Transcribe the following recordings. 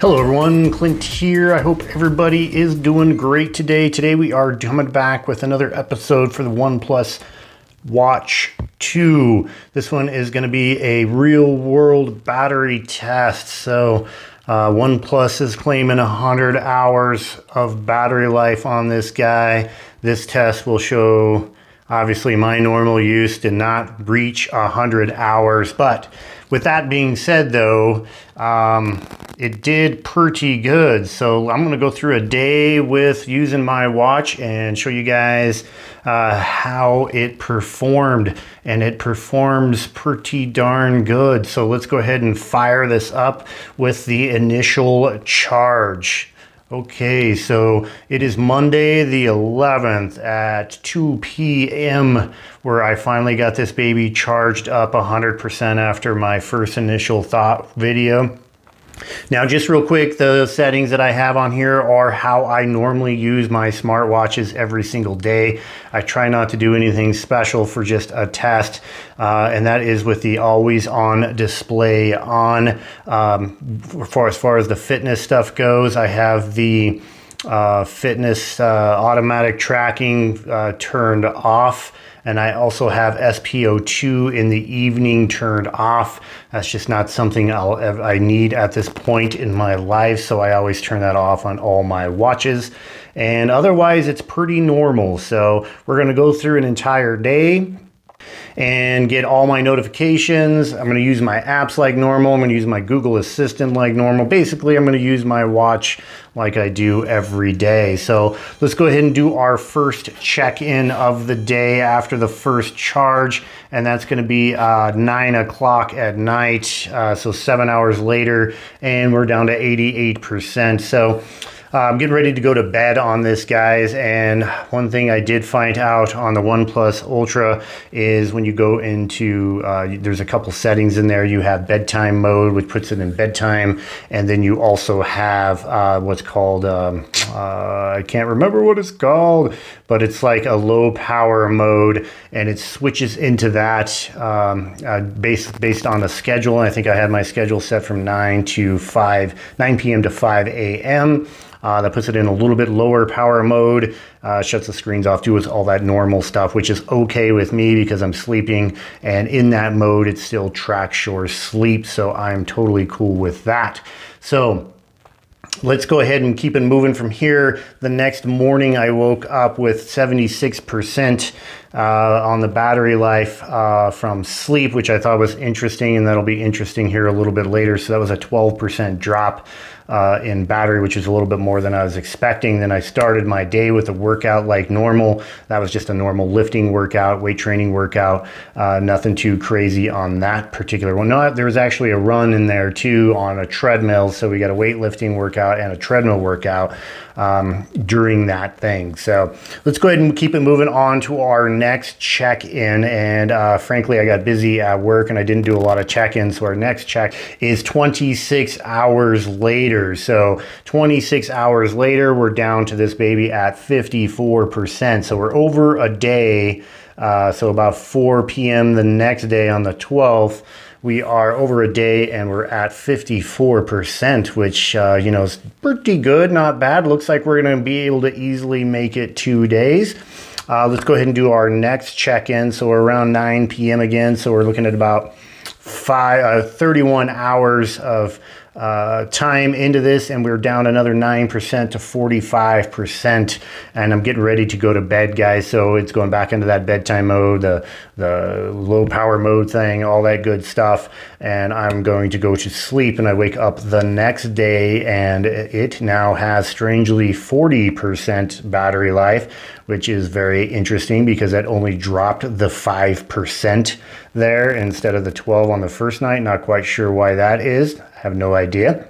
Hello everyone, Clint here. I hope everybody is doing great today. Today we are coming back with another episode for the OnePlus Watch 2. This one is going to be a real world battery test. So uh, OnePlus is claiming 100 hours of battery life on this guy. This test will show obviously my normal use did not reach 100 hours, but with that being said, though, um, it did pretty good. So I'm to go through a day with using my watch and show you guys uh, how it performed. And it performs pretty darn good. So let's go ahead and fire this up with the initial charge. Okay, so it is Monday the 11th at 2 p.m. where I finally got this baby charged up 100% after my first initial thought video. Now, just real quick, the settings that I have on here are how I normally use my smartwatches every single day. I try not to do anything special for just a test, uh, and that is with the always on display on. Um, for as far as the fitness stuff goes, I have the uh, fitness uh, automatic tracking uh, turned off and I also have SpO2 in the evening turned off. That's just not something I'll, I need at this point in my life, so I always turn that off on all my watches. And otherwise, it's pretty normal. So we're gonna go through an entire day and get all my notifications. I'm going to use my apps like normal. I'm going to use my Google Assistant like normal. Basically, I'm going to use my watch like I do every day. So let's go ahead and do our first check-in of the day after the first charge. And that's going to be uh, 9 o'clock at night. Uh, so seven hours later. And we're down to 88%. So I'm getting ready to go to bed on this, guys. And one thing I did find out on the OnePlus Ultra is when you go into, uh, there's a couple settings in there. You have bedtime mode, which puts it in bedtime. And then you also have uh, what's called, um, uh, I can't remember what it's called, but it's like a low power mode. And it switches into that um, uh, based, based on the schedule. I think I had my schedule set from 9 to 5, 9 p.m. to 5 a.m. Uh, that puts it in a little bit lower power mode, uh, shuts the screens off, does all that normal stuff, which is okay with me because I'm sleeping. And in that mode, it still tracks your sleep. So I'm totally cool with that. So let's go ahead and keep it moving from here. The next morning, I woke up with 76% uh, on the battery life uh, from sleep, which I thought was interesting, and that'll be interesting here a little bit later. So that was a 12% drop uh, in battery, which is a little bit more than I was expecting. Then I started my day with a workout like normal. That was just a normal lifting workout, weight training workout. Uh, nothing too crazy on that particular one. No, there was actually a run in there too on a treadmill. So we got a weightlifting workout and a treadmill workout um, during that thing. So let's go ahead and keep it moving on to our next check in. And uh, frankly, I got busy at work and I didn't do a lot of check ins. So our next check is 26 hours later. So 26 hours later, we're down to this baby at 54%. So we're over a day. Uh, so about 4 p.m. the next day on the 12th we are over a day and we're at 54%, which, uh, you know, is pretty good, not bad. Looks like we're going to be able to easily make it two days. Uh, let's go ahead and do our next check-in. So we're around 9 p.m. again. So we're looking at about five, uh, 31 hours of uh, time into this and we're down another 9% to 45% and I'm getting ready to go to bed guys so it's going back into that bedtime mode the the low power mode thing all that good stuff and I'm going to go to sleep and I wake up the next day and it now has strangely 40% battery life which is very interesting because that only dropped the 5% there instead of the 12 on the first night not quite sure why that is I have no idea.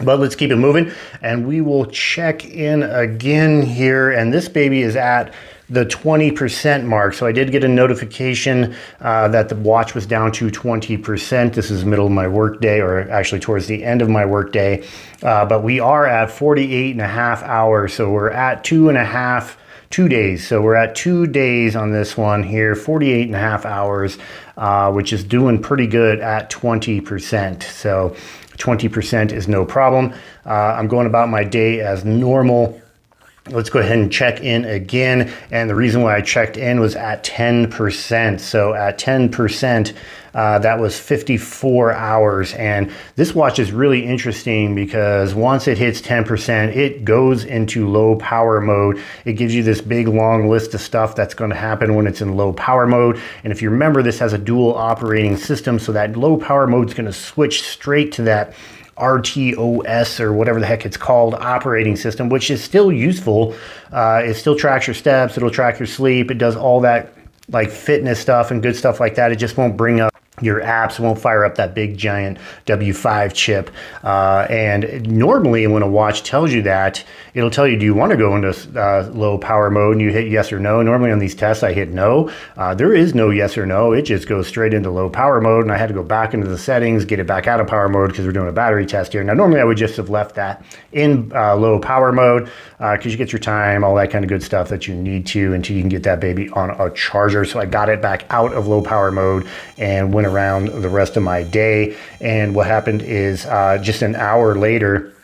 But let's keep it moving and we will check in again here. And this baby is at the 20% mark. So I did get a notification uh, that the watch was down to 20%. This is middle of my workday, or actually towards the end of my workday. Uh, but we are at 48 and a half hours. So we're at two and a half two days. So we're at two days on this one here, 48 and a half hours, uh, which is doing pretty good at 20%. So 20% is no problem. Uh, I'm going about my day as normal. Let's go ahead and check in again. And the reason why I checked in was at 10%. So at 10%, uh, that was 54 hours. And this watch is really interesting because once it hits 10%, it goes into low power mode. It gives you this big long list of stuff that's going to happen when it's in low power mode. And if you remember, this has a dual operating system. So that low power mode is going to switch straight to that RTOS or whatever the heck it's called operating system, which is still useful. Uh, it still tracks your steps, it'll track your sleep, it does all that like fitness stuff and good stuff like that. It just won't bring up your apps won't fire up that big giant W5 chip. Uh, and normally, when a watch tells you that, it'll tell you, do you want to go into uh, low power mode? And you hit yes or no. Normally on these tests, I hit no. Uh, there is no yes or no. It just goes straight into low power mode. And I had to go back into the settings, get it back out of power mode because we're doing a battery test here. Now, normally I would just have left that in uh, low power mode because uh, you get your time, all that kind of good stuff that you need to until you can get that baby on a charger. So I got it back out of low power mode and went around the rest of my day. And what happened is uh, just an hour later,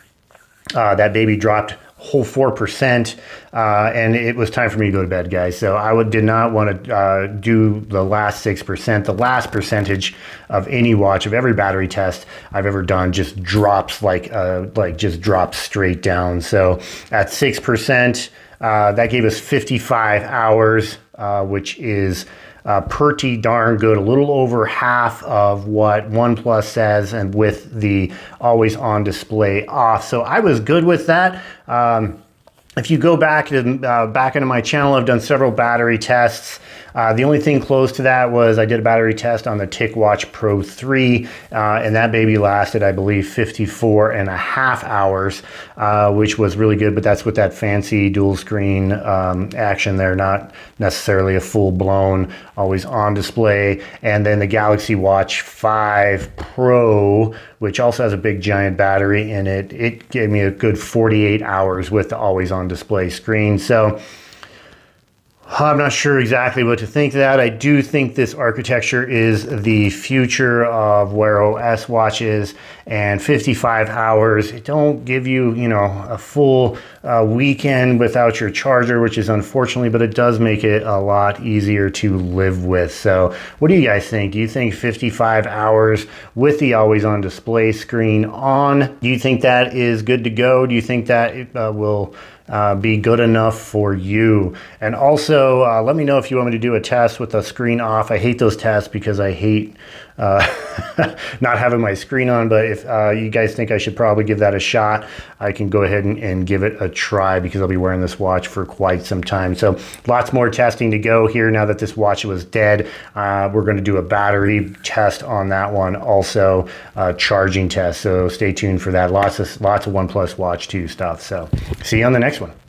uh, that baby dropped whole 4% uh, and it was time for me to go to bed guys so i would, did not want to uh, do the last 6% the last percentage of any watch of every battery test i've ever done just drops like uh, like just drops straight down so at 6% uh, that gave us 55 hours uh, which is uh, pretty darn good, a little over half of what OnePlus says, and with the always on display off. So I was good with that. Um, if you go back to uh, back into my channel, I've done several battery tests. Uh, the only thing close to that was I did a battery test on the TicWatch Pro 3, uh, and that baby lasted, I believe, 54 and a half hours, uh, which was really good. But that's with that fancy dual screen um, action there, not necessarily a full blown, always on display. And then the Galaxy Watch 5 Pro, which also has a big giant battery in it, it gave me a good 48 hours with the always on display screen. So, I'm not sure exactly what to think of that. I do think this architecture is the future of Wear OS watches and 55 hours. It don't give you, you know, a full uh, weekend without your charger, which is unfortunately, but it does make it a lot easier to live with. So what do you guys think? Do you think 55 hours with the always on display screen on, do you think that is good to go? Do you think that it uh, will uh, be good enough for you. And also, uh, let me know if you want me to do a test with the screen off. I hate those tests because I hate uh, not having my screen on. But if uh, you guys think I should probably give that a shot, I can go ahead and, and, give it a try because I'll be wearing this watch for quite some time. So lots more testing to go here now that this watch was dead. Uh, we're going to do a battery test on that one, also charging test. So stay tuned for that. Lots of lots of OnePlus Watch 2 stuff. So see you on the next one.